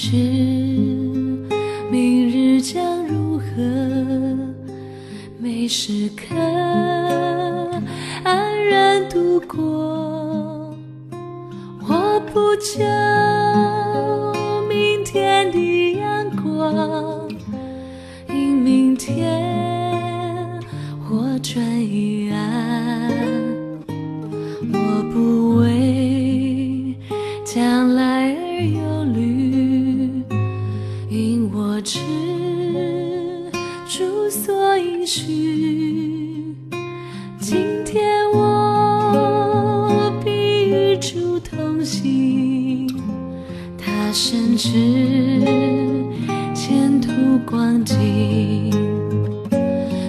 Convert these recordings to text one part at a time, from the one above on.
是明日将如何？每时刻安然度过。我不求明天的阳光，因明天。许。今天我必与主同行，他深知前途光景。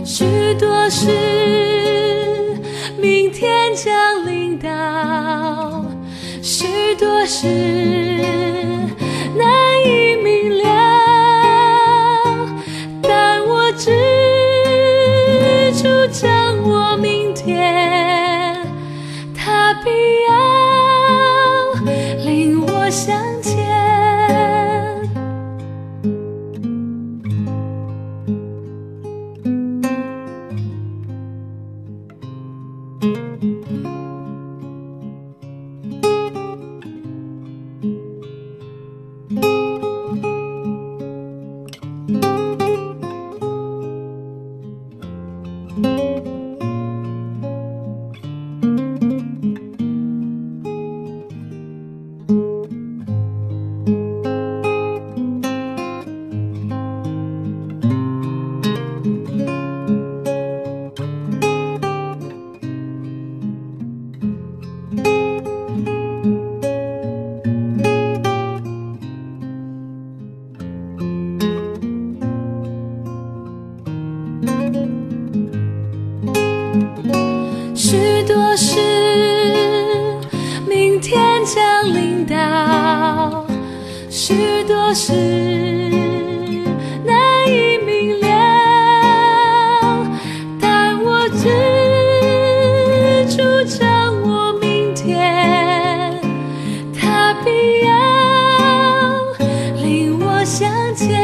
许多事明天将临到，许多事主掌握明天，他必要领我向许多事难以明了，但我知主掌握明天，他必要领我向前。